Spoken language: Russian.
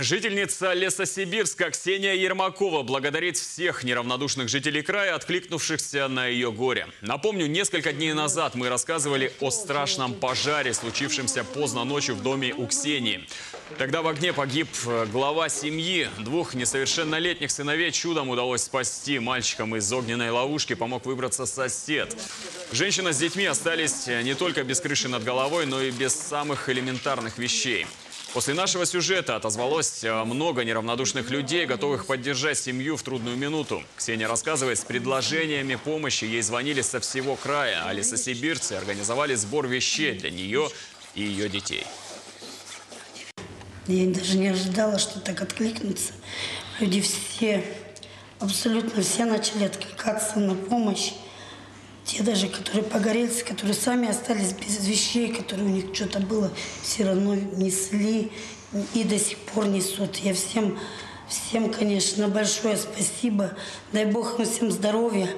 Жительница Лесосибирска Ксения Ермакова благодарит всех неравнодушных жителей края, откликнувшихся на ее горе. Напомню, несколько дней назад мы рассказывали о страшном пожаре, случившемся поздно ночью в доме у Ксении. Тогда в огне погиб э, глава семьи. Двух несовершеннолетних сыновей чудом удалось спасти. Мальчикам из огненной ловушки помог выбраться сосед. Женщина с детьми остались э, не только без крыши над головой, но и без самых элементарных вещей. После нашего сюжета отозвалось э, много неравнодушных людей, готовых поддержать семью в трудную минуту. Ксения рассказывает, с предложениями помощи ей звонили со всего края, а лесосибирцы организовали сбор вещей для нее и ее детей. Я даже не ожидала, что так откликнется. Люди все, абсолютно все начали откликаться на помощь. Те даже, которые погорельцы, которые сами остались без вещей, которые у них что-то было, все равно несли и до сих пор несут. Я всем, всем, конечно, большое спасибо. Дай Бог им всем здоровья.